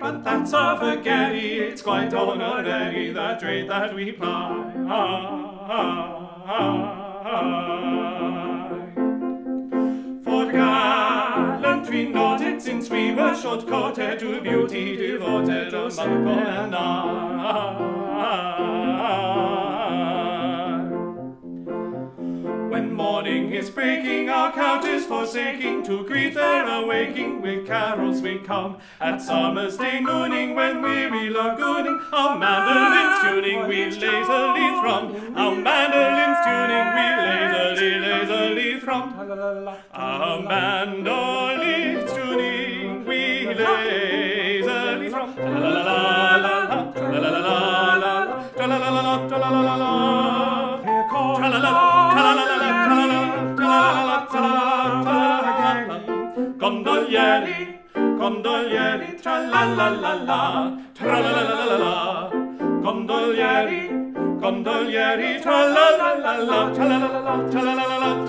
But that's a Getty, it's quite honorary, the trade that we ply. For gallantry noted, since we were short-coated, to beauty devoted, Marco and I. morning is breaking, our couch is forsaking, to greet their awaking, with carols we come. At summer's day nooning, when weary lagooning, our mandolins tuning, we lazily thrum. Our mandolins tuning, we lazily, lazily thrum. Our mandolins tuning, we lazily thrum. La la la la la, la la la la la, la la la la la, la Gondolieri, gondolieri, tra la la la la, tra la la la la la, gondolieri, gondolieri, tra la la la la, tra la la la la, tra la la la la.